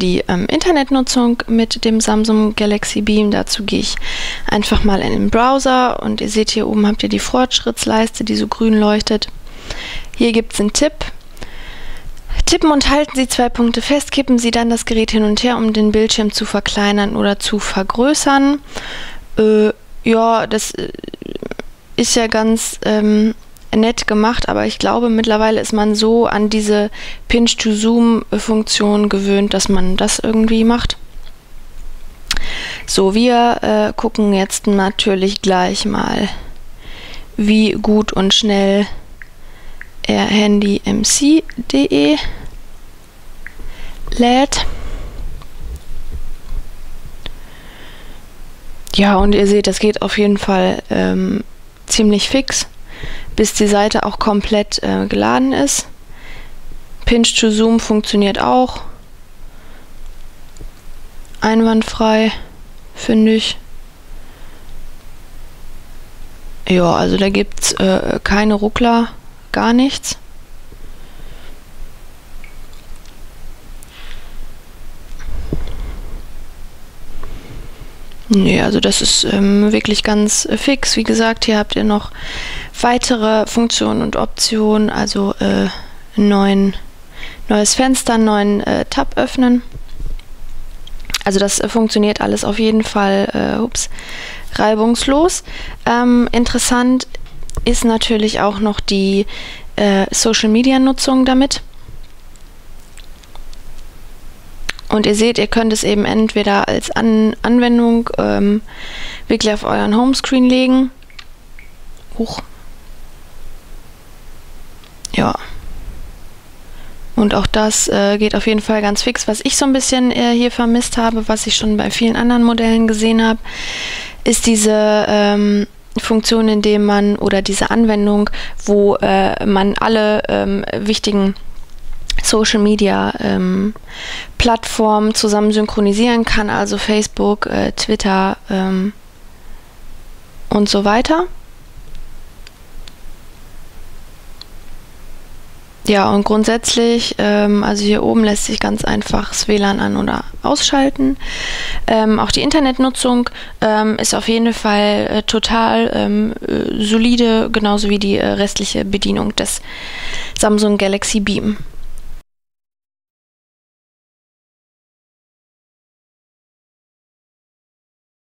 die ähm, Internetnutzung mit dem Samsung Galaxy Beam. Dazu gehe ich einfach mal in den Browser und ihr seht hier oben habt ihr die Fortschrittsleiste, die so grün leuchtet. Hier gibt es einen Tipp. Tippen und halten Sie zwei Punkte fest, kippen Sie dann das Gerät hin und her, um den Bildschirm zu verkleinern oder zu vergrößern. Äh, ja, das äh, ist ja ganz ähm, nett gemacht, aber ich glaube, mittlerweile ist man so an diese Pinch-to-Zoom-Funktion gewöhnt, dass man das irgendwie macht. So, wir äh, gucken jetzt natürlich gleich mal, wie gut und schnell er handymc.de lädt. Ja, und ihr seht, das geht auf jeden Fall ähm, ziemlich fix bis die Seite auch komplett äh, geladen ist. Pinch to Zoom funktioniert auch. Einwandfrei, finde ich. Ja, also da gibt es äh, keine Ruckler, gar nichts. Nee, also das ist ähm, wirklich ganz fix. Wie gesagt, hier habt ihr noch weitere Funktionen und Optionen, also äh, neuen, neues Fenster, neuen äh, Tab öffnen. Also das äh, funktioniert alles auf jeden Fall äh, ups, reibungslos. Ähm, interessant ist natürlich auch noch die äh, Social-Media-Nutzung damit. Und ihr seht, ihr könnt es eben entweder als An Anwendung ähm, wirklich auf euren Homescreen legen. Huch. Ja. Und auch das äh, geht auf jeden Fall ganz fix. Was ich so ein bisschen äh, hier vermisst habe, was ich schon bei vielen anderen Modellen gesehen habe, ist diese ähm, Funktion, in dem man oder diese Anwendung, wo äh, man alle ähm, wichtigen Social Media ähm, Plattformen zusammen synchronisieren kann, also Facebook, äh, Twitter ähm, und so weiter. Ja, und grundsätzlich, ähm, also hier oben lässt sich ganz einfach das WLAN an- oder ausschalten. Ähm, auch die Internetnutzung ähm, ist auf jeden Fall äh, total ähm, äh, solide, genauso wie die äh, restliche Bedienung des Samsung Galaxy Beam.